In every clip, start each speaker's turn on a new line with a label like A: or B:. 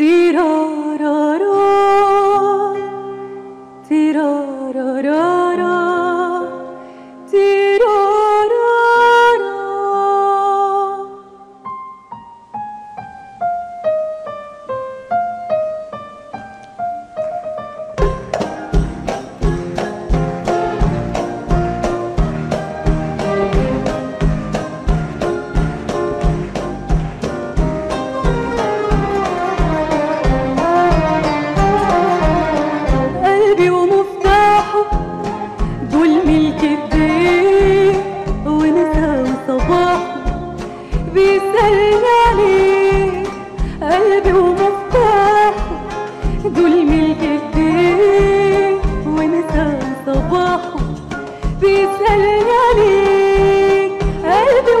A: zero قلبي ومفتاحه دول ملك الدين ونساء وصباحه بيسألني عليه قلبي ومفتاحه دول ملك الدين ونساء وصباحه بيسألني عليه قلبي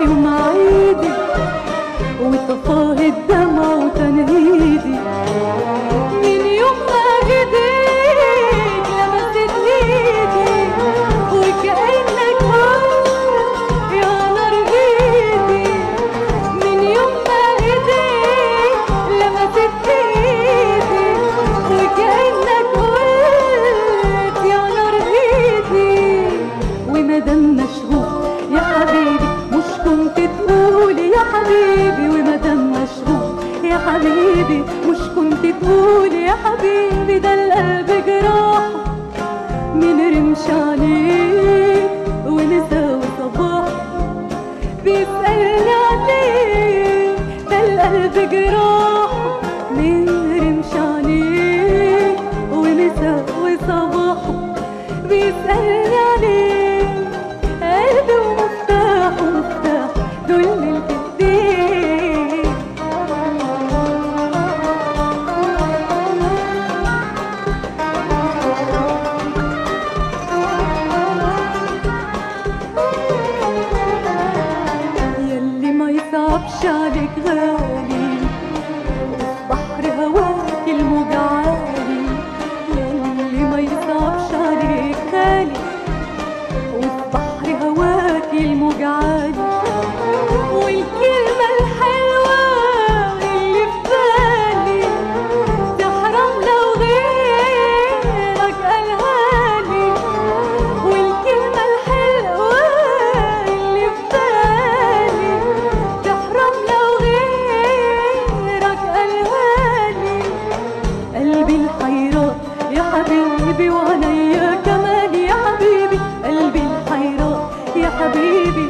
A: filmar e بتقول يا حبيبي ده القلب جراح من رمش عليك ونسى وصباح. بيسألني عليك ده القلب جراح من رمش عليك ونسى وصباح. بيسألني shop, shot it, girl. Baby.